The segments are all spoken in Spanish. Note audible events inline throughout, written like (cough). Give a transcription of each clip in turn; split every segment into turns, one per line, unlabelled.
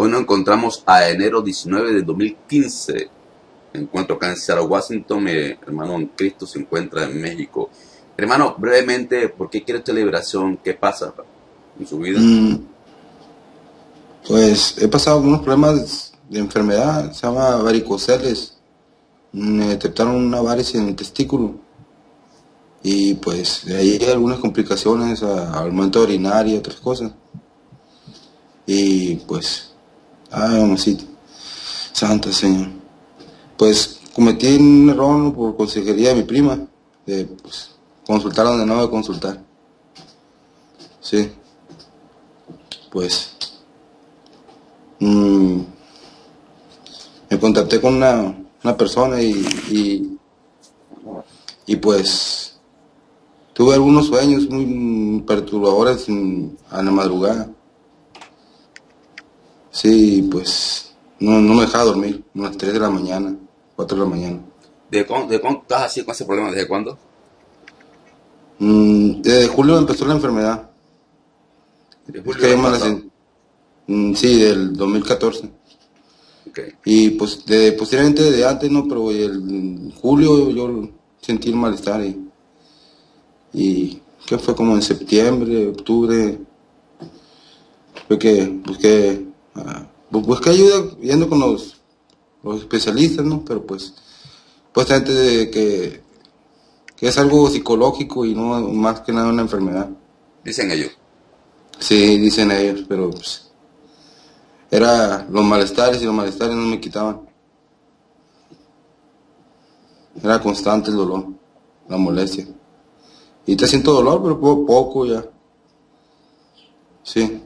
Hoy nos encontramos a enero 19 de 2015. Me encuentro acá en Seattle, Washington. Mi hermano en Cristo se encuentra en México. Hermano, brevemente, ¿por qué quiere esta liberación? ¿Qué pasa en su vida?
Mm, pues he pasado unos problemas de enfermedad, se llama varicoceles. Me detectaron una varice en el testículo. Y pues de ahí hay algunas complicaciones al momento de orinar y otras cosas. Y pues Ay, mamacita. Santa Señor. Pues cometí un error por consejería de mi prima. De, pues, consultar donde no debe consultar. Sí. Pues. mm, me contacté con una, una persona y, y. y pues. Tuve algunos sueños muy perturbadores en- a la madrugada. Sí, pues no, no me dejaba dormir, unas 3 de la mañana, 4 de la mañana.
¿De cuándo, de cuándo estás así con ese problema? ¿Desde cuándo?
Mm, desde julio empezó la enfermedad.
¿De
Es
julio
que la sen- Mm, sí, del 2014.
Ok.
Y pues de, posteriormente de antes, no, pero el julio yo sentí el malestar y, y ¿qué fue? Como en septiembre, octubre, fue que busqué, ah, bu- busqué ayuda yendo con los, los especialistas, ¿no? Pero pues, pues antes de que, que es algo psicológico y no más que nada una enfermedad.
Dicen ellos.
Sí, dicen ellos, pero pues, era los malestares y los malestares no me quitaban. Era constante el dolor, la molestia. Y te siento dolor, pero po- poco ya. Sí.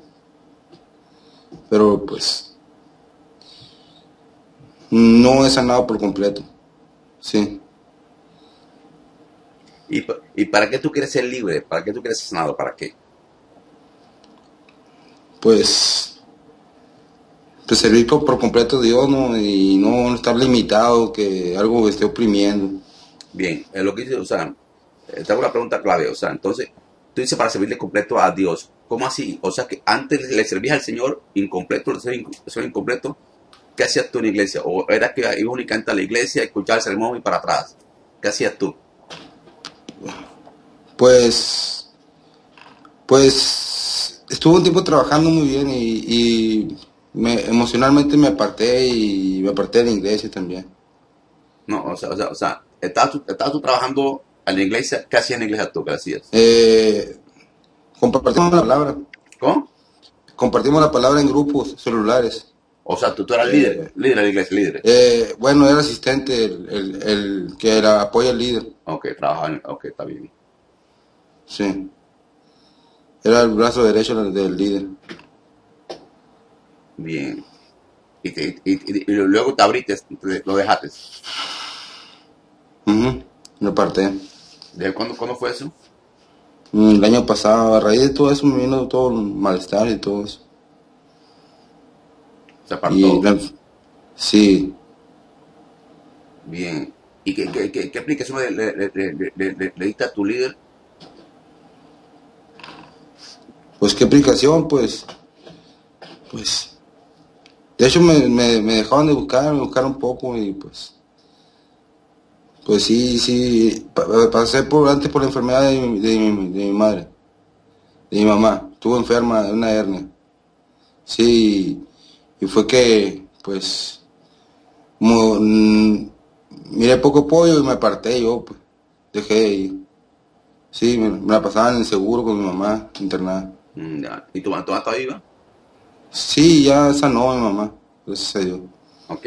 Pero pues, no he sanado por completo. Sí.
¿Y, ¿Y para qué tú quieres ser libre? ¿Para qué tú quieres ser sanado? ¿Para qué?
pues, pues servir co- por completo a Dios ¿no? y no estar limitado, que algo esté oprimiendo.
Bien, es lo que dice, o sea, eh, te hago una pregunta clave, o sea, entonces, tú dices para servirle completo a Dios, ¿cómo así? O sea, que antes le servías al Señor incompleto, servías incompleto, ¿qué hacías tú en la iglesia? ¿O era que ibas únicamente a la iglesia, escuchar el sermón y para atrás? ¿Qué hacías tú?
Pues, pues estuve un tiempo trabajando muy bien y, y me, emocionalmente me aparté y me aparté de la iglesia también.
No, o sea, o sea, o sea estabas tú, estabas tú trabajando en la iglesia, ¿qué hacías en la iglesia tú? ¿Qué hacías?
Eh, compartimos la palabra,
¿Cómo?
compartimos la palabra en grupos celulares.
O sea, tú, tú eras
Eh,
líder, líder de la iglesia, líder.
Eh, bueno, era asistente, el, el, el que apoya al líder,
Ok, trabajaba en, ok, está bien.
sí. Era el brazo derecho del, del líder.
Bien. Y, te- y- y- y luego te abriste, te- lo dejaste.
Ujú, Me aparté.
¿Desde cuándo, cuándo fue eso?
Mm, El año pasado, a raíz de todo eso me vino todo el malestar y todo eso.
Se apartó.
Y la- sí,
Bien. ¿Y qué, qué, qué, qué aplicación le, le, le, le- le- le- le diste a tu líder?
pues qué aplicación, pues, pues, de hecho me, me, me dejaron de buscar, me buscaron un poco y pues, pues sí, sí, pa- pa- pasé por antes por la enfermedad de, mi- de, mi, de mi madre, de mi mamá, estuvo enferma de una hernia, sí, y fue que, pues, como, mm, miré poco apoyo y me aparté yo, pues, dejé de ir. Sí, me, me la pasaba en el seguro con mi mamá internada.
Mm, ya. ¿Y tu mamá tu mamá está viva?
Sí, ya sanó mi mamá, gracias a Dios.
Ok.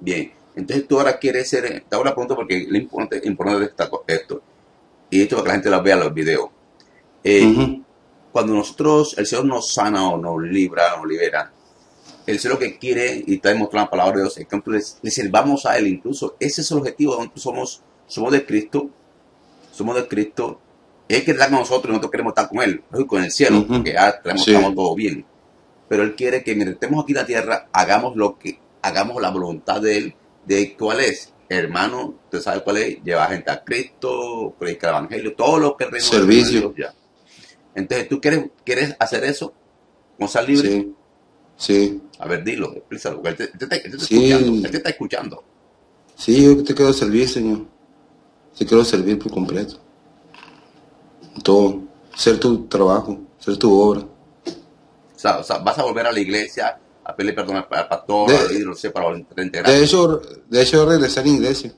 Bien. Entonces tú ahora quieres ser... eh, Te hago la pregunta porque lo importante, importante co- esto. Y esto para que la gente lo vea en los videos. Eh,
Ujú.
Cuando nosotros, el Señor nos sana o nos libra, nos libera, el Señor lo que quiere, y está demostrando la palabra de Dios, es que nosotros le, sirvamos a Él incluso. Ese es el objetivo, nosotros somos, somos de Cristo, somos de Cristo, Él quiere estar con nosotros y nosotros queremos estar con Él, lógico, en el cielo,
Ujú.
porque ya tenemos,
Sí.
estamos todo bien. Pero Él quiere que mientras estemos aquí en la tierra, hagamos lo que, hagamos la voluntad de Él, de cuál es. Hermano, usted sabe cuál es, llevar gente a Cristo, predicar el Evangelio, todo lo que del
Servicio.
ya. Entonces, ¿tú quieres, quieres hacer eso? ¿Con ser libre?
Sí, sí.
A ver, dilo, explícalo. porque Él te, él te está, él te está
Sí.
escuchando. Él te está escuchando.
Sí, yo te quiero servir, Señor. Te quiero servir por completo. Todo. Ser tu trabajo, ser tu obra.
O sea, o sea, vas a volver a la iglesia a pedirle perdón al al pastor,
De-
sé, para reintegrar.
De hecho, de hecho, yo regresé a la iglesia.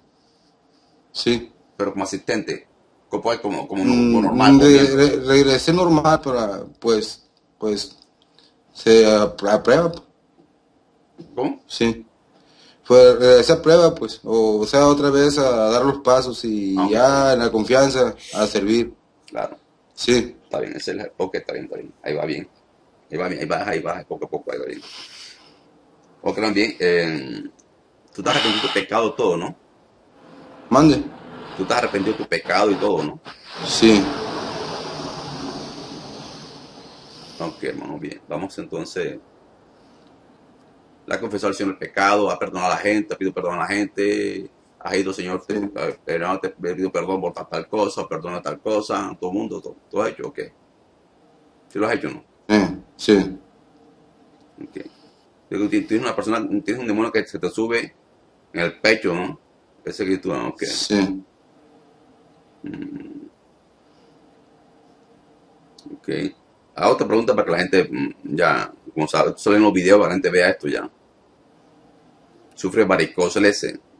Sí.
Pero como asistente. Como, como, como,
Mm,
como normal.
re- re- regresé normal, pero pues, pues, se apr- aprueba,
¿Cómo?
sí. Fue, regresé a prueba, pues, o, o sea, otra vez a dar los pasos y
Ah.
ya en la confianza a servir,
Claro.
sí.
Está bien, ese es el ok, está bien, está bien. Ahí va bien. Ahí va bien, ahí baja, ahí baja, poco a poco, ahí va bien. Ok, también, eh, tú te has arrepentido de tu pecado todo, ¿no?
Mande,
Tú te has arrepentido de tu pecado y todo, ¿no?
sí.
Ok, hermano, bien. Vamos entonces. La confesado al Señor el pecado, ha perdonado a la gente, ha pedido perdón a la gente, has ido, Señor, te,
Sí.
eh, te he pedido perdón por tal, tal cosa, perdona tal cosa, todo el mundo, todo, todo has hecho, ok. ¿Sí lo has hecho o no?
Eh, sí.
Ok. Tienes una persona, tienes un demonio que se te sube en el pecho, ¿no? Ese que tú, ah, ok.
Sí.
Ok. Hago otra pregunta para que la gente mm, ya, como sabe, solo en los videos para que la gente vea esto ya. Sufre varicocele,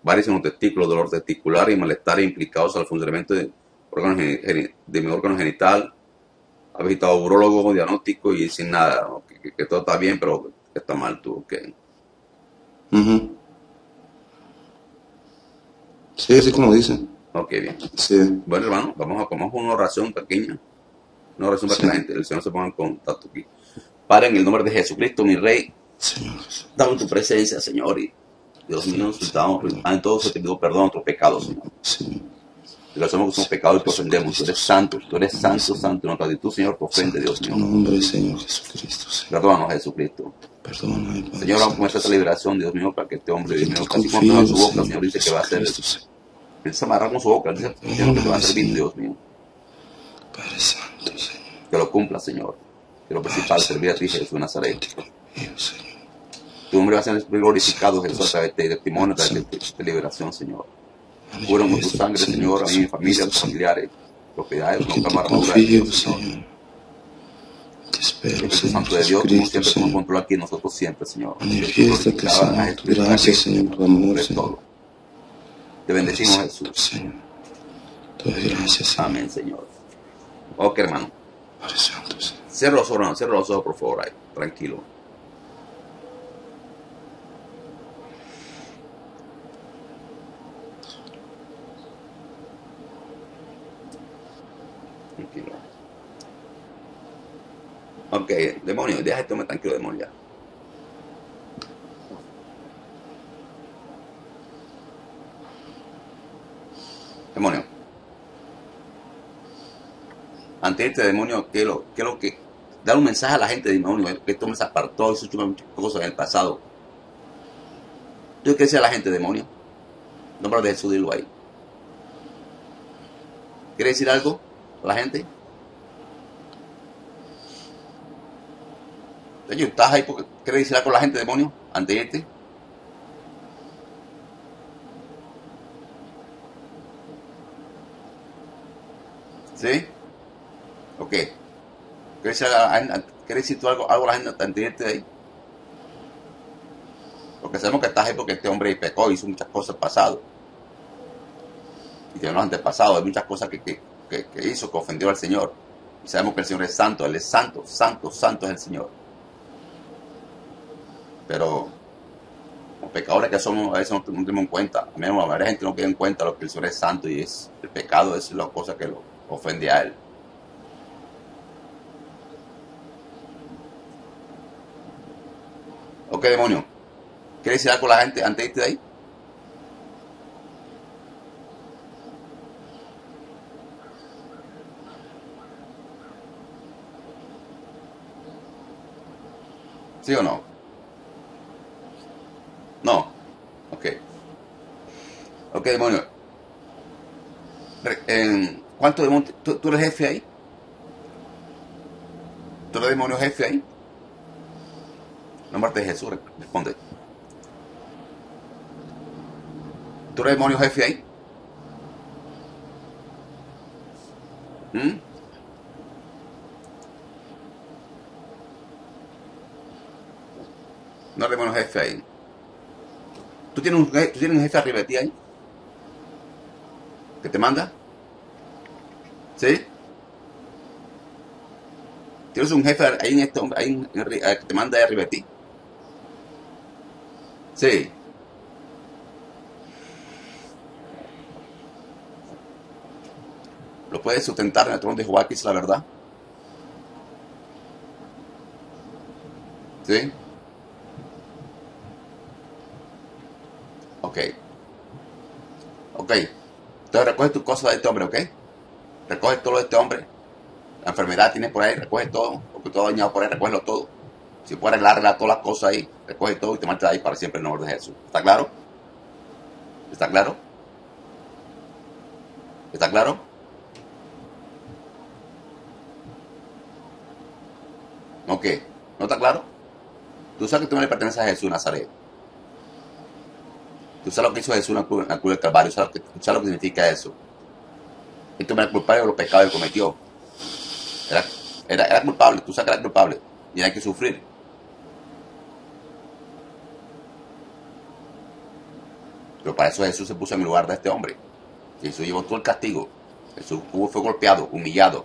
varices en los testículos, dolor testicular y malestar implicados al funcionamiento de, órganos de mi órgano genital. Ha visitado urólogo, diagnóstico y sin nada, ¿no? que, que- que todo está bien, pero está mal tú, ok.
Ujú. Sí, así como dicen.
Ok, bien.
Sí.
Bueno, hermano, vamos a con una oración pequeña. Una oración para
Sí.
que la gente, el Señor se ponga en contacto aquí. Padre, en el nombre de Jesucristo, mi Rey,
Señor
damos tu presencia, Señor, y Dios mío, necesitamos, en todo se te pido perdón a nuestros pecados, Señor.
Sí.
Y lo hacemos que somos pecados y te ofendemos. Tú eres santo, tú eres santo, santo. Nuestra actitud, Señor, te ofende, Dios mío.
nombre, Señor Jesucristo.
Perdónanos, Jesucristo. Señor, vamos a comenzar esta liberación, Dios mío, para que este hombre, Dios mío, casi abra su boca,
Señor
dice que va a hacer, él se amarra con su boca, dice, Señor, que te va a servir, Dios mío.
Padre Santo, Señor.
Que lo cumpla, Señor. Que lo principal servir a ti, Jesús Nazaret. Tu nombre va a ser glorificado, Jesús, a través de testimonio, a través de liberación, Señor. Cura con tu sangre, Señor, a mi familia, a mis familiares, propiedades, no de
confío,
Señor.
Te espero, Señor
Santo de Dios,
Jesucristo,
siempre, como
Señor.
control aquí nosotros siempre, Señor.
Manifiéstate, Señor. Gracias, Señor, por amor, Señor.
todo. Te bendecimos, Jesús.
Señor. Te doy gracias, Señor.
Amén, Señor. Ok, hermano.
Padre Santo, Señor.
Cierra los ojos. Cierra los ojos, por favor, ahí. Tranquilo. Ok, demonio, deja esto me tranquilo, demonio. Demonio. Ante este demonio, ¿qué es lo, qué lo que... Dar un mensaje a la gente, demonio, que este hombre se apartó, hizo muchas cosas en el pasado. ¿Tú qué decía a la gente, demonio? Nombre de Jesús, dilo ahí. ¿Quiere decir algo a la gente? Oye, ¿estás ahí porque quiere decir a la gente, demonio? Ante este. ¿Sí? ¿Quieres a- a- ¿quieres decir tú algo, algo a la gente ante este ahí? Porque sabemos que estás ahí porque este hombre pecó, hizo muchas cosas pasado. Y tiene los antepasados, hay muchas cosas que, que, que- que hizo que ofendió al Señor. Y sabemos que el Señor es santo, Él es santo, santo, santo es el Señor. Pero los pecadores que somos, a veces no, tenemos en cuenta. A a la gente no tiene en cuenta lo que el Señor es santo y es el pecado es la cosa que lo ofende a Él. Ok, demonio. ¿Quieres decir algo a la gente antes de irte de ahí? ¿Sí o? No. Ok. Ok, demonio. Re- en- ¿Cuántos demonios? ¿Tú, eres jefe ahí? ¿Tú eres demonio jefe ahí? nombre de Jesús, responde. ¿Tú eres demonio jefe ahí? ¿Mm? No eres demonio jefe ahí. ¿Tú tienes un, ¿tú tienes un jefe arriba de ti ahí? ¿Que te manda? ¿Sí? Tienes un jefe ahí en este ahí en- en eh, que te manda ahí arriba de ti. Sí. ¿Lo puedes sustentar en el trono de Jehová la verdad? ¿Sí? Ok. Ok. Entonces recoge tus cosas de este hombre, ¿ok? Recoge todo de este hombre. La enfermedad tienes por ahí, recoge todo. Porque todo dañado por ahí, recógelo todo. Si puedes arreglar, arreglar todas las cosas ahí, recoge todo y te marchas ahí para siempre en el nombre de Jesús. ¿Está claro? ¿Está claro? ¿Está claro? ¿No qué? ¿No está claro? Tú sabes que tú no le perteneces a Jesús Nazaret. Tú sabes lo que hizo Jesús en la cruz, la del Calvario. ¿Sabes lo, que, sabes lo que significa eso? Este hombre era culpable de los pecados que cometió. Era, era, era culpable. Tú sabes que era culpable. Y hay que sufrir. Pero para eso Jesús se puso en el lugar de este hombre. Jesús llevó todo el castigo. Jesús fue golpeado, humillado.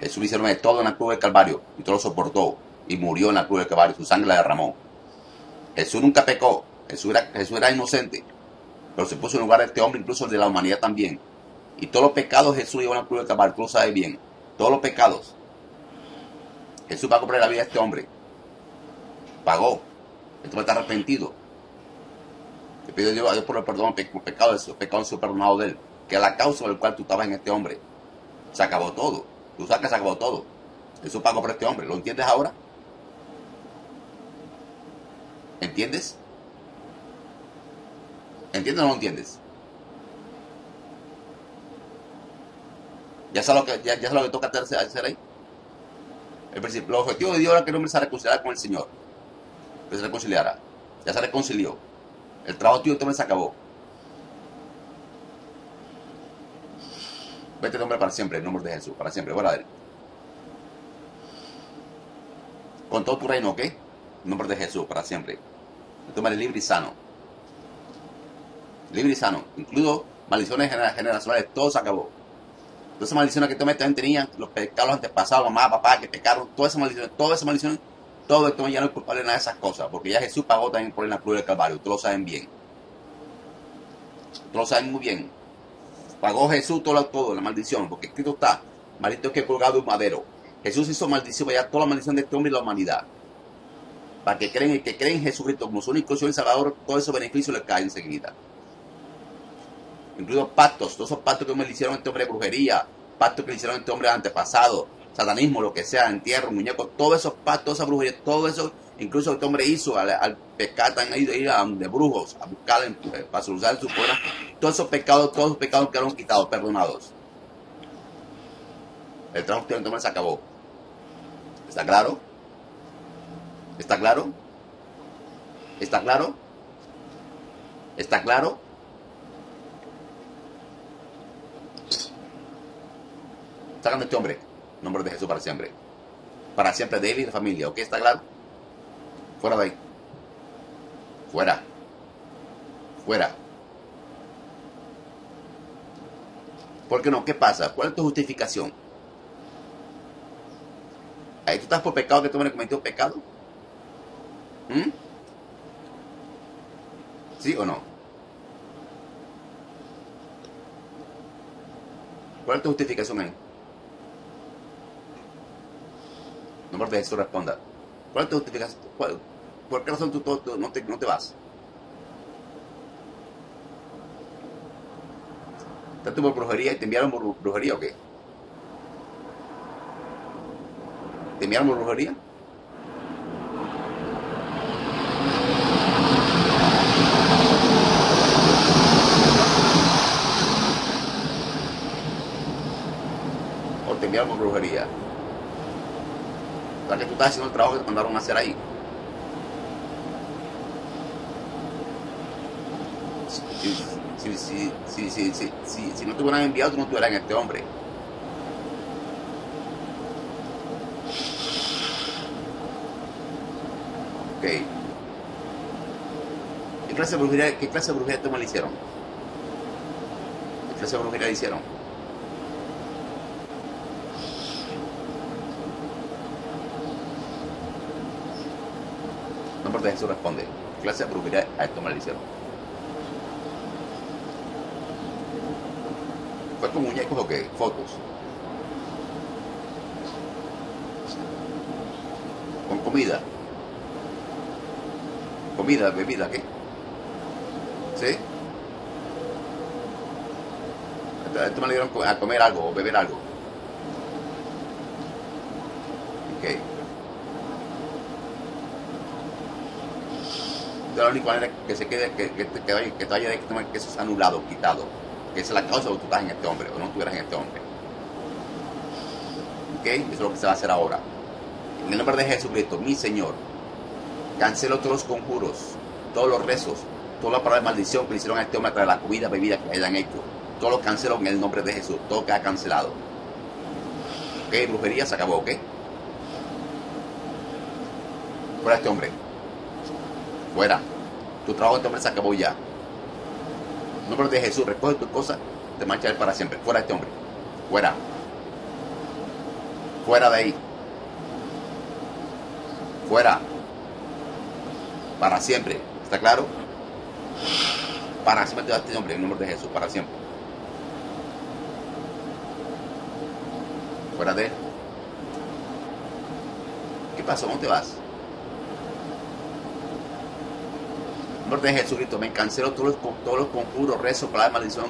Jesús le hicieron de todo en la cruz del Calvario y todo lo soportó y murió en la cruz del Calvario. Su sangre la derramó. Jesús nunca pecó. Jesús era, era inocente. Pero se puso en lugar de este hombre, incluso de la humanidad también. Y todos los pecados Jesús llevó en la cruz del Calvario. Tú lo sabes bien. Todos los pecados. Jesús pagó por la vida de este hombre. Pagó. Este hombre está arrepentido. Te pido a Dios, a por el perdón por pecados, los pecados son perdonados de él. Que es la causa por la cual tú estabas en este hombre. Se acabó todo. Tú sabes que se acabó todo. Jesús pagó por este hombre. ¿Lo entiendes ahora? ¿Entiendes? ¿Entiendes o no entiendes? ¿Ya sabes lo que, ya, ya sabes lo que toca hacer, ahí? El, principio, el objetivo de Dios era que el hombre se reconciliara con el Señor. Que se reconciliara. Ya se reconcilió. El trabajo tuyo también se acabó. Vete nombre para siempre, el nombre de Jesús, para siempre, fuera de. Con todo tu reino, ¿ok? En nombre de Jesús, para siempre. Tú eres libre y sano. Libre y sano. Incluido maldiciones gener- generacionales, todo se acabó. Todas esas maldiciones que tú también tenías, los pecados antepasados, mamá, papá, que pecaron, todas esas maldiciones, todas esas maldiciones, todo esto ya no es culpable de nada de esas cosas, porque ya Jesús pagó también por la cruz del Calvario, todos lo saben bien. Todos lo saben muy bien. Pagó Jesús todo, todo la maldición, porque escrito está, maldito que colgado un madero. Jesús hizo maldición ya toda la maldición de este hombre y la humanidad. Para que creen, que cree en Jesucristo como su único Señor y Salvador, todos esos beneficios le caen enseguida. Incluidos pactos, todos esos pactos que me le hicieron este hombre de brujería, pactos que le hicieron este hombre antepasado, satanismo, lo que sea, entierro, muñeco, todos esos pactos, esa brujería, todo eso, incluso este hombre hizo al, al tan ahí de ir a de brujos, a buscar eh, para solucionar su fuera, todos esos pecados, todos esos pecados quedaron quitados, perdonados. El trabajo que hombre se acabó. ¿Está claro? ¿Está claro? ¿Está claro? ¿Está claro? Sacan de este hombre, nombre de Jesús para siempre. Para siempre de él y de familia, ¿ok? ¿Está claro? Fuera de ahí. Fuera. Fuera. ¿Por qué no? ¿Qué pasa? ¿Cuál es tu justificación? Ahí tú estás por pecado que tú me cometió pecado. ¿Mm? ¿Sí o no? ¿Cuál es tu justificación ahí? Nombre de Jesús responda. ¿Cuál es tu justificación? ¿Cuál- ¿Por qué razón tú, tú- no, te, no te vas? ¿Estás tú por brujería y te enviaron por bru- brujería o qué? ¿Te enviaron por brujería? ¿O te enviaron por brujería? para que tú estás haciendo el trabajo que te mandaron a hacer ahí. Si, si, si, si no te hubieran enviado, tú no estuvieras en este hombre. Ok. ¿Qué clase de brujería, qué clase de brujería te este mal hicieron? ¿Qué clase de brujería le hicieron? Importa, Jesús responde. ¿Qué clase brujería a esto me le hicieron? ¿Fue con muñecos o qué? Fotos. Con comida. Comida, bebida, ¿qué? ¿Sí? Esto me le dieron a comer algo o beber algo. Ok. De la única manera que se quede, que, que, que, vaya- que te vaya de que que eso es anulado, quitado. Que esa es la causa de que tú estás en este hombre o no estuvieras en este hombre. ¿Ok? Eso es lo que se va a hacer ahora. En el nombre de Jesucristo, mi Señor, cancelo todos los conjuros, todos los rezos, toda la palabra de maldición que le hicieron a este hombre de la comida, bebida que hayan hecho. Todo lo cancelo en el nombre de Jesús. Todo queda cancelado. ¿Ok? Brujería se acabó, ¿ok? Fuera este hombre. Fuera. Tu trabajo en este hombre se acabó ya. En nombre de Jesús, recoge tus cosas, te marcha él para siempre. Fuera este hombre. Fuera. Fuera de ahí. Fuera. Para siempre. ¿Está claro? Para siempre te va este hombre en nombre de Jesús. Para siempre. Fuera de él. ¿Qué pasó? ¿Dónde te vas? En nombre de Jesucristo, me cancelo todos los, todos los conjuros, rezos, palabras de maldición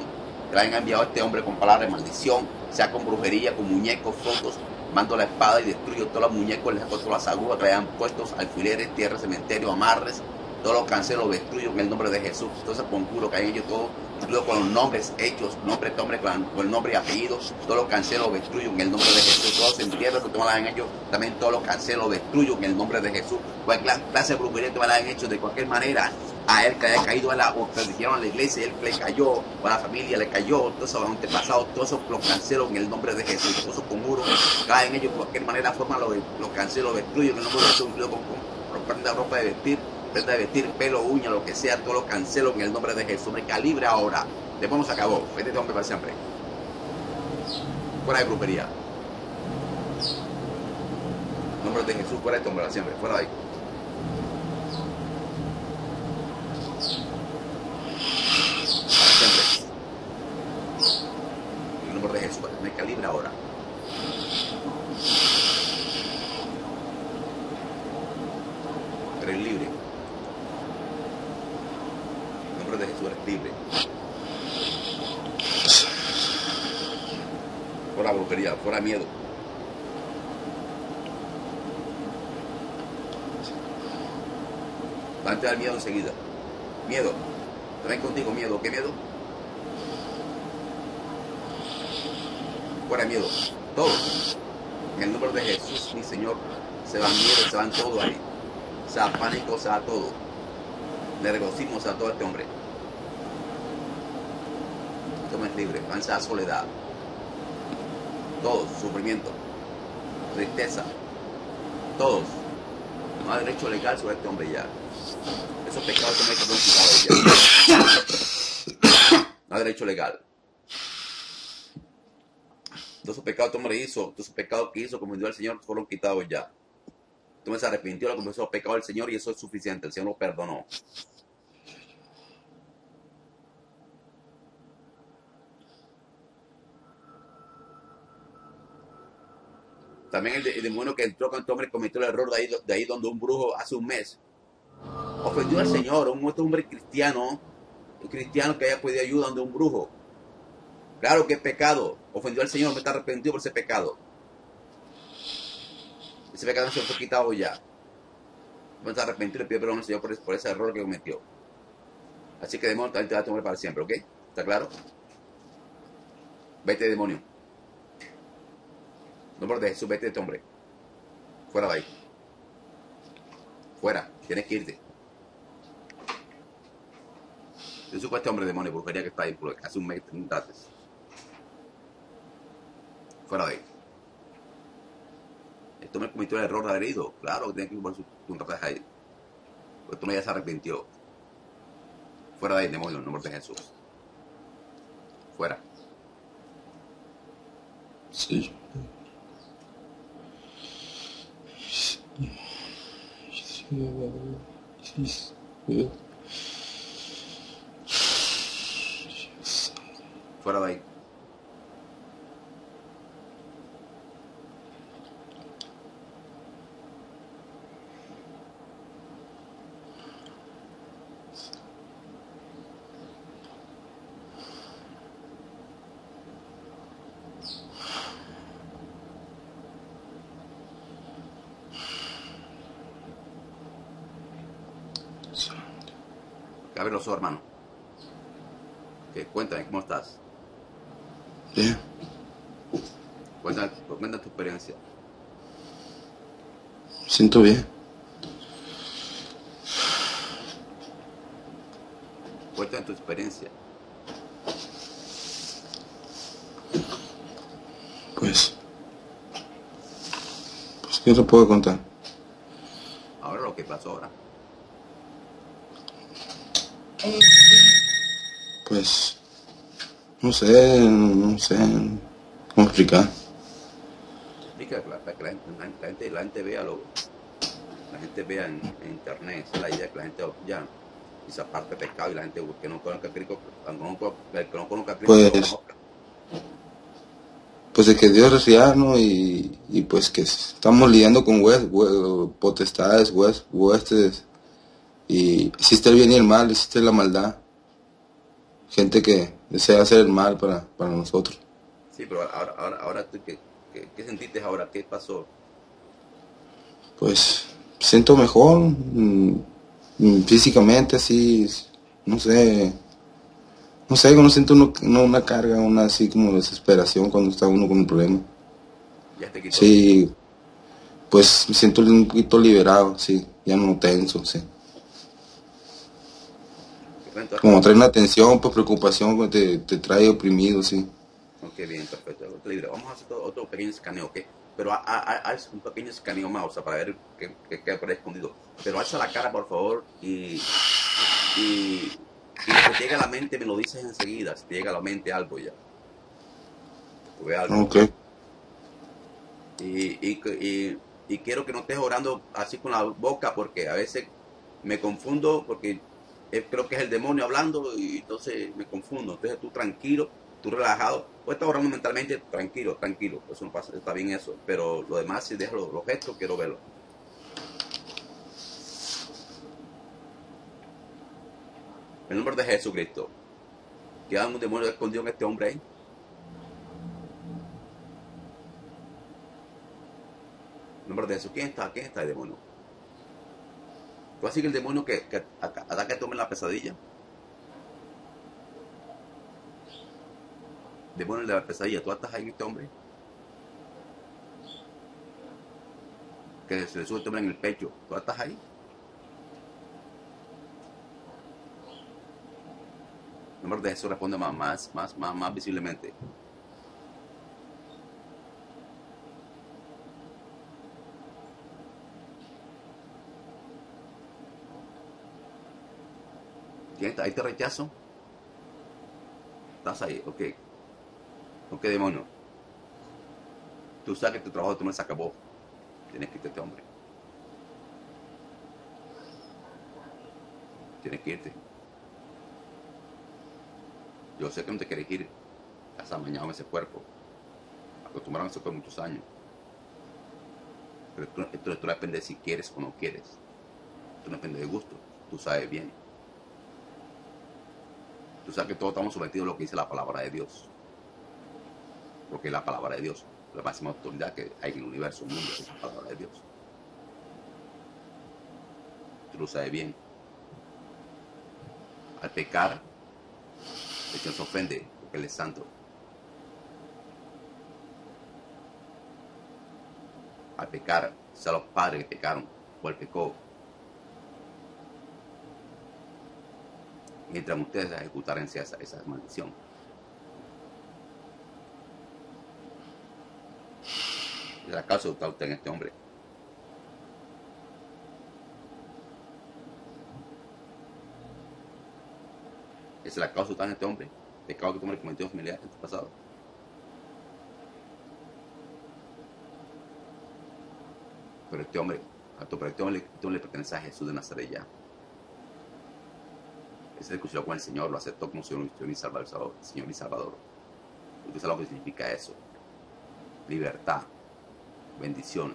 que le hayan enviado a este hombre con palabras de maldición, sea con brujería, con muñecos, fotos. Mando la espada y destruyo todos los muñecos, les saco todas las agujas que hayan puestos, alfileres, tierra, cementerio, amarres. Todo lo cancelo, lo destruyo en el nombre de Jesús. Todo ese conjuro que hay en ellos, todo, incluido con los nombres hechos, nombre de hombre, con el nombre y apellidos. Todo lo cancelo, lo destruyo en el nombre de Jesús. Todos los entierros que te van en ellos, también todo lo cancelo, lo destruyo en el nombre de Jesús. Cualquier clase de brujería que me la hayan hecho de cualquier manera, a él que haya caído a la, o dijeron a la iglesia, él le cayó, o a la familia le cayó, todos esos antepasados, todo eso lo cancelo en el nombre de Jesús, todos esos conjuros caen en ellos de cualquier manera, forma, lo, lo cancelo, lo destruyo en el nombre de Jesús, con, con, con ropa de vestir, prenda de vestir, pelo, uña, lo que sea, todo lo cancelo en el nombre de Jesús, me calibre ahora, después no se acabó, de hombre para siempre, fuera de brujería, nombre de Jesús, fuera de este hombre para siempre, fuera de ahí. para siempre. En el nombre de Jesús, me calibra ahora. Eres libre. En el nombre de Jesús eres libre. Fuera brujería, fuera miedo. Va a entrar miedo enseguida. Miedo. Traen contigo miedo. ¿Qué miedo? Fuera miedo. Todo. En el nombre de Jesús, mi Señor, se van miedo, se van todo ahí. Se va pánico, se va todo. Le a todo este hombre. Es libre. Va a soledad. Todos, sufrimiento, tristeza. Todos. No hay derecho legal sobre este hombre ya. Esos pecados también fueron quitados ya. (coughs) No hay derecho legal. Todos esos pecados que hombre hizo, todos esos pecados que hizo, como dio el Señor, fueron quitados ya. Hombre se arrepintió, le confesó los pecados del Señor y eso es suficiente. El Señor lo perdonó. También el demonio que entró con este hombre cometió el error de ahí, de ahí donde un brujo hace un mes ofendió al Señor, un otro hombre cristiano, un cristiano que haya pedido ayuda donde un brujo. Claro que es pecado, ofendió al Señor, me está arrepentido por ese pecado. Ese pecado se fue quitado ya. Me está arrepentido y pido perdón al Señor por, ese- error que cometió. Así que demonio también te va a tomar para siempre, ¿ok? ¿Está claro? Vete, demonio. Nombre de Jesús, vete de este hombre. Fuera de ahí. Fuera. Tienes que irte. Yo soy este hombre de demonio, brujería que está ahí por hace un mes antes. Fuera de ahí. Esto me cometió el error de haber ido. Claro tiene que por su contrataje ahí. Porque esto no ya se arrepintió. Fuera de ahí, demonio, en el nombre de Jesús. Fuera.
Sí. (sighs)
Fuera de ahí. Abre los ojos, hermano. Ok, cuéntame, ¿cómo estás?
Bien.
Cuéntame, cuéntame tu experiencia.
Me siento bien.
Cuéntame tu experiencia.
Pues. Pues, ¿qué te puedo contar? No sé, no sé. ¿Cómo explicar?
Explica para que la gente, la, gente, la gente vea lo, la gente vea en, en internet, esa es la idea que la gente ya esa parte de pecado y la gente que no conozca Cristo, que no, conozca Cristo,
Pues,
no.
Pues de que Dios es real, ¿no? Y, y pues que estamos lidiando con hues- potestades, hues- huestes. Y existe el bien y el mal, existe la maldad. Gente que desea hacer el mal para, para nosotros.
Sí, pero ahora, ahora, ahora tú, ¿qué, qué, qué sentiste ahora? ¿Qué pasó?
Pues siento mejor mm, mm, físicamente, así, no sé. No sé, no siento uno- uno- una carga, una así como desesperación cuando está uno con un problema.
Ya te quitó.
Sí, pues me siento un poquito liberado, sí, ya no tenso, sí.
Entonces,
Como trae una tensión, pues preocupación, pues, te, te trae oprimido, sí.
Ok, bien, perfecto. Libre. Vamos a hacer otro, pequeño escaneo, ¿ok? Pero ha- ha- ha- haz un pequeño escaneo más, o sea, para ver qué, qué queda por ahí escondido. Pero alza la cara, por favor, y, y, y te llega a la mente me lo dices enseguida, si te llega a la mente algo ya. Algo.
Ok,
Y, y, y, y quiero que no estés orando así con la boca, porque a veces me confundo, porque eh, creo que es el demonio hablando, y entonces me confundo. Entonces tú tranquilo, tú relajado, puedes estar orando mentalmente, tranquilo, tranquilo, eso no pasa, está bien eso, pero lo demás, si dejo los, gestos, quiero verlo. En nombre de Jesucristo, ¿queda un demonio escondido en este hombre ahí? En nombre de Jesús, ¿quién está? ¿Quién está el demonio? ¿Tú así que el demonio que, que ataca a este la pesadilla? Demonio de la pesadilla, ¿tú estás ahí este hombre? Que se le sube este hombre en el pecho, ¿tú estás ahí? El nombre de Jesús responde más, más, más, más visiblemente. ¿Quién está? ¿Ahí te rechazo? ¿Estás ahí? Ok. Ok, demonio. Tú sabes que tu trabajo tu mes se acabó. Tienes que irte este hombre. Tienes que irte. Yo sé que no te quieres ir. Has amañado ese cuerpo. Acostumbraron a eso por muchos años. Pero esto, esto depende de si quieres o no quieres. No depende de gusto. Tú sabes bien. Tú sabes que todos estamos sometidos a lo que dice la palabra de Dios. Porque la palabra de Dios, la máxima autoridad que hay en el universo, el mundo, es la palabra de Dios. Tú lo sabes bien. Al pecar, el Señor se ofende porque Él es santo. Al pecar, sea los padres que pecaron o Él pecó. Mientras ustedes ejecutaran esa, esa maldición. Es la causa de usted en este hombre. Es la causa de usted en este hombre. Pecado que este hombre cometió familiar en tu pasado. Pero este hombre, pero este hombre, este hombre le pertenece a Jesús de Nazaret ya. Ese se reconcilió con el Señor, lo aceptó como Señor, y Salvador, Señor y Salvador. Usted sabe lo que significa eso. Libertad, bendición,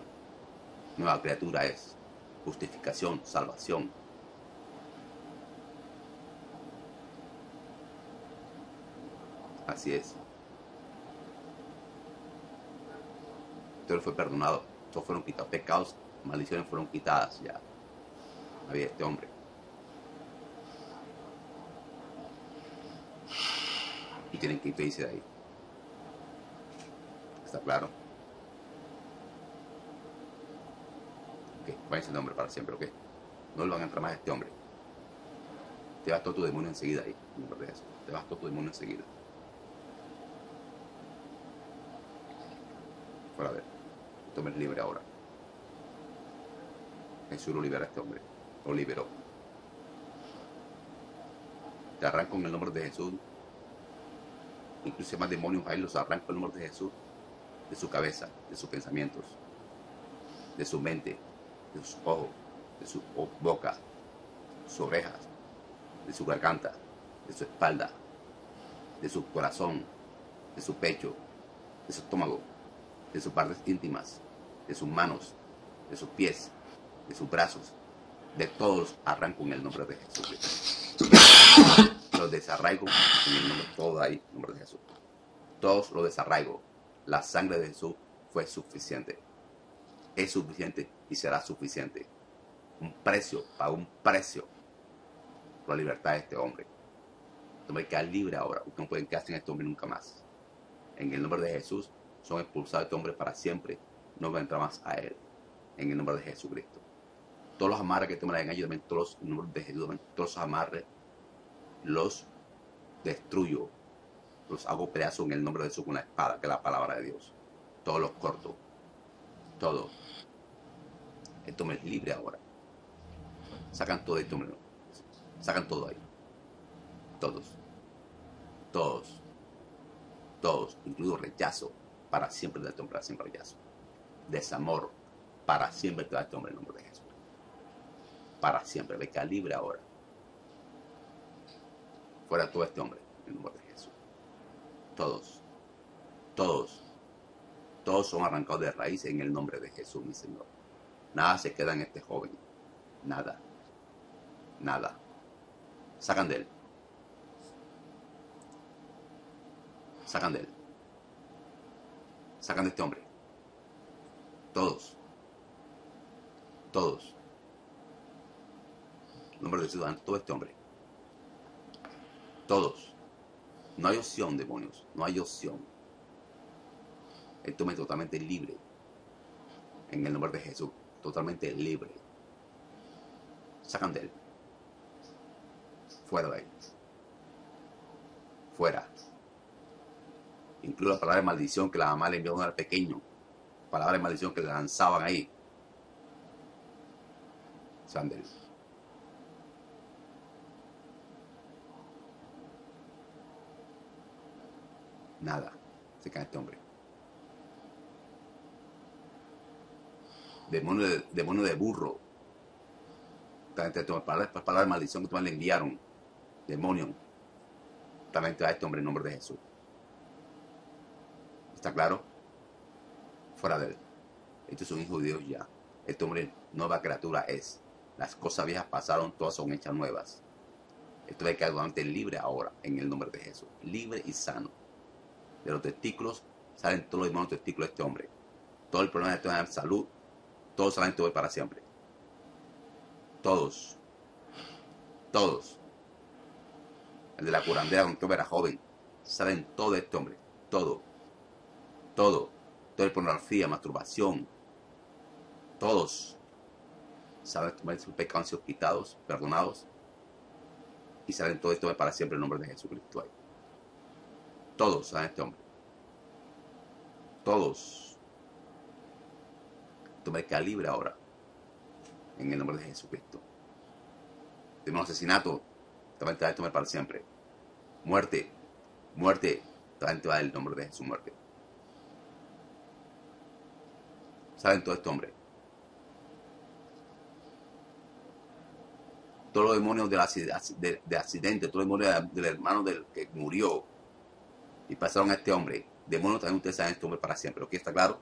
nueva criatura es, justificación, salvación. Así es. Todo fue perdonado, todos fueron quitados, pecados, maldiciones fueron quitadas ya. Había este hombre. Tienen que irse de ahí. ¿Está claro? váyanse el nombre para siempre, ¿ok? No lo van a entrar más a este hombre. Te vas todo tu demonio enseguida ahí. Te vas todo tu demonio enseguida. Fuera ver. Este hombre es libre ahora. Jesús lo libera a este hombre. Lo liberó. Te arranco en el nombre de Jesús. Incluso más demonios ahí los arranco en el nombre de Jesús. De su cabeza, de sus pensamientos, de su mente, de sus ojos, de su boca, sus orejas, de su garganta, de su espalda, de su corazón, de su pecho, de su estómago, de sus partes íntimas, de sus manos, de sus pies, de sus brazos, de todos arranco en el nombre de Jesús. Desarraigo en el nombre, todo ahí, en nombre de Jesús. Todos los desarraigo. La sangre de Jesús fue suficiente. Es suficiente y será suficiente. Un precio, paga un precio por la libertad de este hombre. Este hombre queda libre ahora. Ustedes no pueden quedarse en este hombre nunca más. En el nombre de Jesús son expulsados de este hombre para siempre. No va a entrar más a él. En el nombre de Jesucristo. Todos los amarres que este hombre en ellos, todos los nombres de Jesús, todos los amarres, los destruyo. Los hago pedazos en el nombre de Jesús con una espada, que es la palabra de Dios. Todos los corto. Todos esto me libre ahora. Sacan todo esto, sacan todo ahí. Todos. Todos. Todos, incluido rechazo, para siempre de este hombre, para siempre rechazo. Desamor, para siempre de este hombre en nombre de Jesús. Para siempre, beca libre ahora. Fuera todo este hombre en nombre de Jesús. Todos. Todos. Todos son arrancados de raíz en el nombre de Jesús, mi Señor. Nada se queda en este joven. Nada. Nada. Sacan de él. Sacan de él. Sacan de este hombre. Todos. Todos. nombre de ciudadanos, todo este hombre. Todos. No hay opción, demonios. No hay opción. Este hombre es totalmente libre. En el nombre de Jesús totalmente libre. Sacan de él. Fuera de ahí. Fuera. Incluso la palabra de maldición que la mamá le envió era pequeño. Palabra de maldición que le lanzaban ahí. Sacan de él. Nada. Se cae este hombre. demonio de, demonio de burro. Palabras palabra de maldición que le enviaron. Demonio. También da este hombre en nombre de Jesús. ¿Está claro? Fuera de él. Este es un hijo de Dios ya. Este hombre nueva criatura es. Las cosas viejas pasaron, todas son hechas nuevas. Esto que quedar totalmente libre ahora, en el nombre de Jesús. Libre y sano. De los testículos salen todos los demonios testículos de este hombre. Todo el problema de salud todos saben que para siempre. Todos. Todos. El de la curandera cuando era joven. Saben todo de este hombre. Todo. Todo. Todo el pornografía, masturbación. Todos. Saben sus pecados quitados, perdonados. y salen todo esto para siempre en nombre de Jesucristo. Todos saben este hombre. Todos. Hombre queda libre ahora. En el nombre de Jesucristo. Tenemos asesinato. También te va a tomar para siempre. Muerte. Muerte. También te va el nombre de Jesús. Muerte. Saben todo este hombre. Todos los demonios de, accidente, todos los demonios del hermano del que murió y pasaron a este hombre. Demonios también ustedes saben este hombre para siempre. ¿Lo que está claro?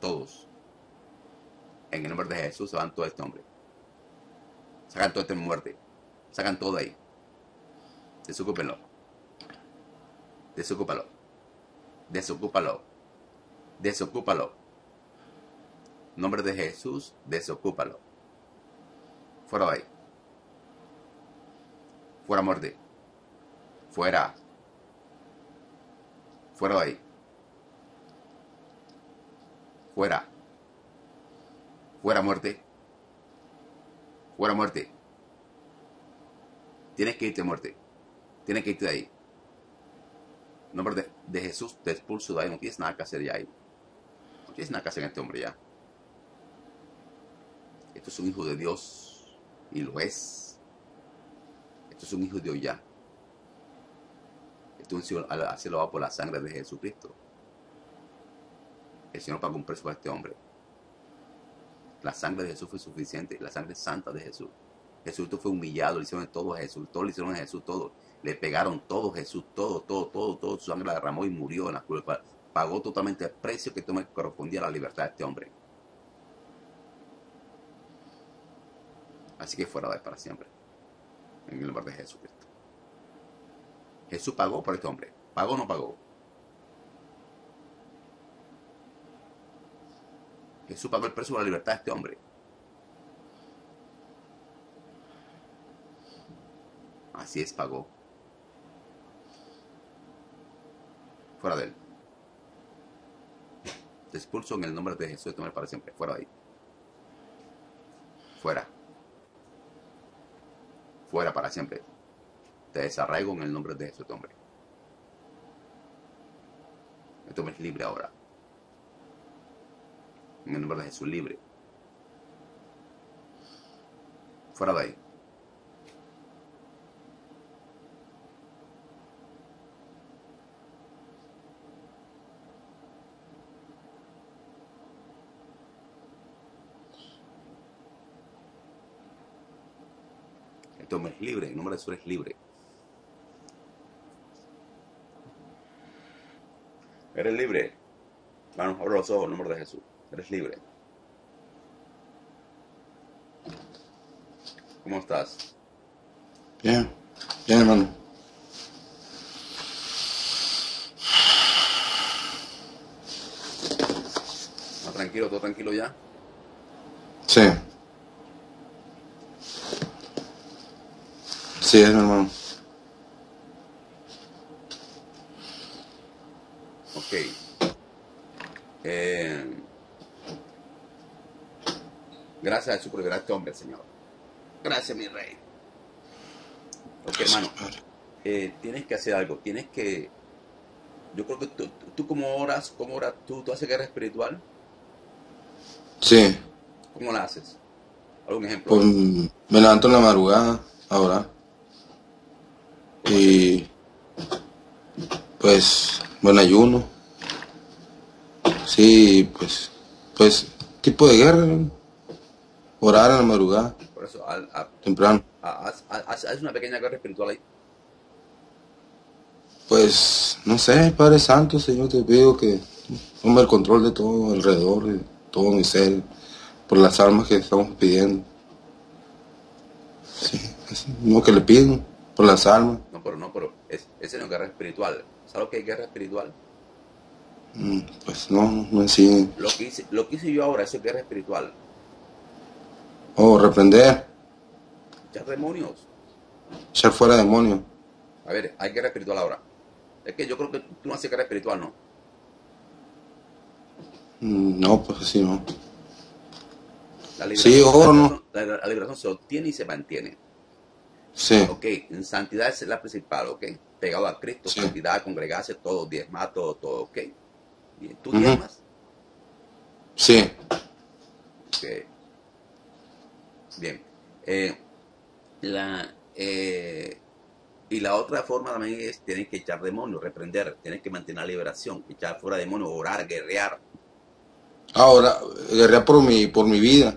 Todos. En el nombre de Jesús se van todo este hombre. Sacan todo este muerte. Sacan todo ahí. Desocúpenlo. Desocúpalo. Desocúpalo. Desocúpalo. Nombre de Jesús, desocúpalo. Fuera de ahí. Fuera muerte. Fuera. Fuera de ahí. Fuera. Fuera muerte. Fuera muerte. Tienes que irte muerte. Tienes que irte de ahí. nombre de, de, Jesús te expulso de ahí. No tienes nada que hacer ya ahí. No tienes nada que hacer en este hombre ya. Esto es un hijo de Dios. Y lo es. Esto es un hijo de Dios ya. Esto es un cielo va por la sangre de Jesucristo. El Señor pagó un precio a este hombre. La sangre de Jesús fue suficiente, la sangre santa de Jesús. Jesús fue humillado, le hicieron todo a Jesús, todo le hicieron a Jesús, todo. Le pegaron todo Jesús, todo, todo, todo, todo. Su sangre la derramó y murió en la cruz. Pagó totalmente el precio que correspondía a la libertad de este hombre. Así que fuera de para siempre. En el nombre de Jesucristo. Jesús pagó por este hombre. ¿Pagó o no pagó? Jesús pagó el precio de la libertad de este hombre. Así es, pagó. Fuera de él. Te expulso en el nombre de Jesús, este hombre para siempre. Fuera de ahí. Fuera. Fuera para siempre. Te desarraigo en el nombre de Jesús, hombre. Este hombre es libre ahora en el nombre de Jesús libre. Fuera de ahí. Este hombre es libre, el nombre de Jesús es libre. Eres libre. Vamos, abro los ojos, el nombre de Jesús. Eres libre. ¿Cómo estás?
Bien, bien hermano.
¿Más tranquilo, todo tranquilo ya?
Sí. Sí, es hermano.
Ok. Eh, Gracias a a este hombre, Señor. Gracias, mi rey. Ok, hermano. Eh, tienes que hacer algo. Tienes que. Yo creo que tú, tú como oras, como oras, tú, tú haces guerra espiritual.
Sí.
¿Cómo la haces? ¿Algún ejemplo?
Pues me levanto en la madrugada ahora. Y pues buen ayuno. Sí, pues pues tipo de guerra. Orar en la madrugada.
Por eso, al,
temprano.
Haz, una pequeña guerra espiritual ahí.
Pues, no sé, Padre Santo, Señor, te pido que tome el control de todo alrededor, de todo mi ser, por las almas que estamos pidiendo. Sí, no que le piden, por las almas.
No, pero no, pero es, es guerra espiritual. ¿Sabes lo que es guerra espiritual?
Mm, pues no, no es así.
Lo que, hice, lo que hice yo ahora, eso es guerra espiritual.
Oh, reprender.
Echar demonios.
Echar fuera demonios.
A ver, hay guerra espiritual ahora. Es que yo creo que tú no haces guerra espiritual, ¿no?
Mm, no, pues así no.
La liberación, sí, no. La, liberación se obtiene y se mantiene.
Sí.
Ok, en santidad es la principal, ok. Pegado a Cristo,
Sí.
santidad, congregarse, todo, diezmar, todo, todo, ok. Bien, ¿Tú diezmas?
Sí.
Ok. Bien. Eh, la, eh, y la otra forma también es, tienes que echar demonios, reprender, tienes que mantener la liberación, echar fuera demonios, orar, guerrear.
Ahora, guerrear por mi, por mi vida.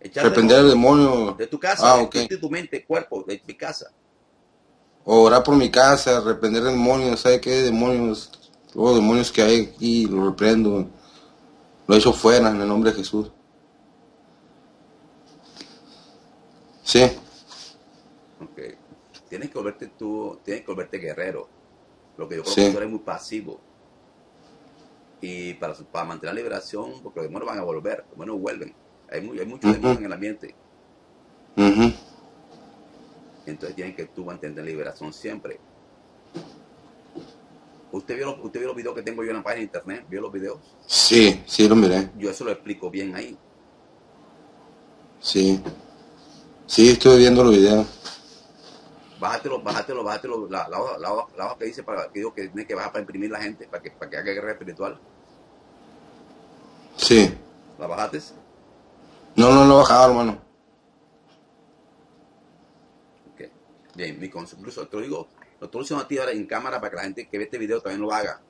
Echar
Reprender el
demonios
demonio.
de tu casa,
Ah,
de tu- de tu mente, cuerpo, de mi casa.
Orar por mi casa, reprender demonios. ¿Sabe qué demonios? Todos los demonios que hay aquí, los reprendo. Lo echo fuera en el nombre de Jesús. Sí.
Ok. Tienes que volverte tú, tienes que volverte guerrero. Lo que yo creo
Sí.
que tú eres muy pasivo. Y para, para mantener la liberación, porque los demonios van a volver, los demonios vuelven. Hay, hay muchos
Ujú.
demonios en el ambiente. Entonces tienes que tú mantener la liberación siempre. ¿Usted vio, los, ¿Usted vio los videos que tengo yo en la página de internet? ¿Vio los videos?
Sí, sí, lo miré.
Yo eso lo explico bien ahí.
Sí. Sí, estuve viendo los videos.
Bájatelo, bájatelo, bájatelo. La, la, hoja- la, hoja- la hoja que dice para que digo que tiene que bajar para imprimir la gente, para que, para que haga guerra espiritual.
Sí.
¿La bajaste?
No, no lo he bajado, hermano.
Ok. Bien, mi consejo, incluso te lo digo, lo estoy diciendo a ti ahora en cámara para que la gente que ve este video también lo haga.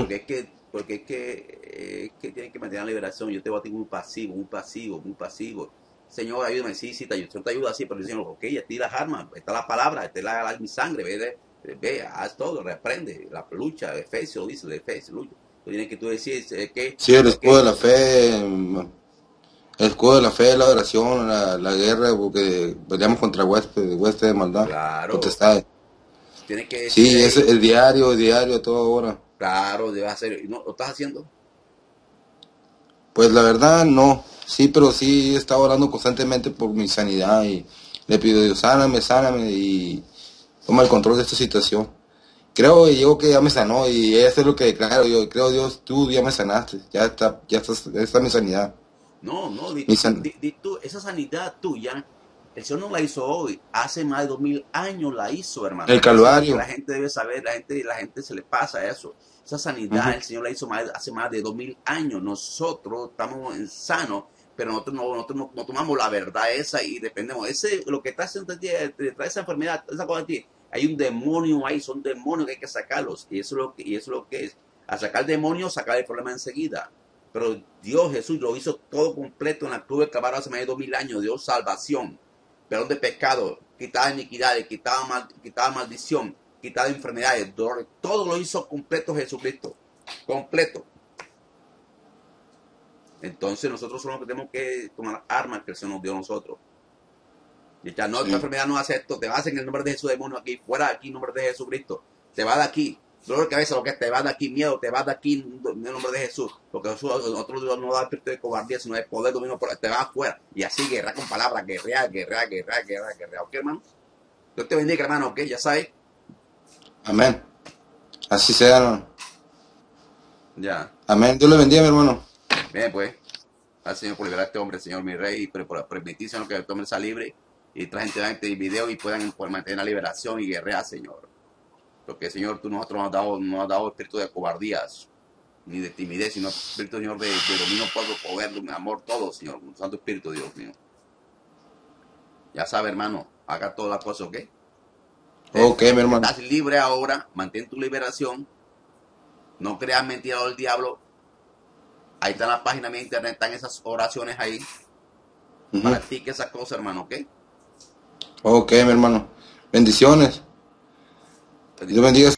Porque es que, porque es que, eh, es que tienen que mantener la liberación. Yo te voy a ti muy pasivo, muy pasivo, muy pasivo. Señor, ayúdame, sí, sí, te ayudo, te ayuda así, pero yo Señor, ok, ti las armas, está la palabra, está la, la- mi sangre, ve, de- ve, haz todo, reprende, la lucha, Efesios dice, de Efesios, lucha. Tú tienes que tú decir eh, que...
Sí, el escudo de la fe. El escudo de la fe, la oración, la, la guerra, porque peleamos contra huestes, huestes de maldad.
Claro.
Potestades.
Tienes que
Sí,
decir,
es el diario, el diario, toda hora.
claro, debes hacer, y no, ¿lo estás haciendo?
Pues la verdad, no. Sí, pero sí he estado orando constantemente por mi sanidad y le pido a Dios, sáname, sáname y toma el control de esta situación. Creo y yo que ya me sanó y eso es lo que declaro. Yo creo, Dios, tú ya me sanaste. Ya está, ya está, ya está mi sanidad.
No, no, di,
Mi san-
di- di tú, esa sanidad tuya, el Señor no la hizo hoy, hace más de dos mil años la hizo, hermano.
El Calvario.
La gente debe saber, la gente, la gente se le pasa eso. Esa sanidad el Señor la hizo más- hace más de dos mil años. Nosotros estamos en sano, pero nosotros no, nosotros no, tomamos la verdad esa y dependemos. Ese, lo que está haciendo ti, eh, te trae esa enfermedad, esa cosa de hay un demonio ahí, son demonios que hay que sacarlos. Y eso es lo que, y eso es lo que es. A sacar demonios, sacar el problema enseguida. Pero Dios Jesús lo hizo todo completo en la cruz del Calvario hace más de dos mil años. Dio salvación, perdón de pecado, quitaba iniquidades, quitaba, mal, quitaba maldición, quitaba enfermedades, dolores. Todo lo hizo completo Jesucristo. Completo. Entonces nosotros somos los que tenemos que tomar armas que el Señor nos dio a nosotros. Y ya no, esta enfermedad no hace esto, te vas en el nombre de Jesús, demonio aquí, fuera de aquí, en nombre de Jesucristo. Te va de aquí. Dolor de cabeza, lo que es, te va de aquí, miedo, te va de aquí en el nombre de Jesús. Porque Jesús, nosotros Dios no da espíritu de cobardía, sino de poder, dominio, te va afuera. Y así, guerra con palabras, guerrear, guerrear, guerrear, guerrear, guerrear. ¿Ok, hermano? Dios te bendiga, hermano, ¿ok? Ya sabes.
Amén. Así sea, hermano.
Ya.
Amén. Dios le bendiga, mi hermano.
Bien, pues. Al Señor por liberar a este hombre, Señor, mi rey, y por, permitir, Señor, que este hombre sea libre y trae gente este video y puedan poder mantener la liberación y guerrear, Señor. Porque, Señor, tú nosotros nos has dado, nos has dado espíritu de cobardías, ni de timidez, sino espíritu, Señor, de, de dominio, pueblo, poder, de amor, todo, Señor. Un santo espíritu, Dios mío. Ya sabe, hermano, haga todas las cosas, ¿ok?
Ok, mi hermano.
Estás libre ahora, mantén tu liberación. No creas mentiras del diablo. Ahí está la página de mi internet, están esas oraciones ahí.
Ujú.
Practique esas cosas, hermano, ¿ok?
Ok, mi hermano. Bendiciones. Dios bendiga.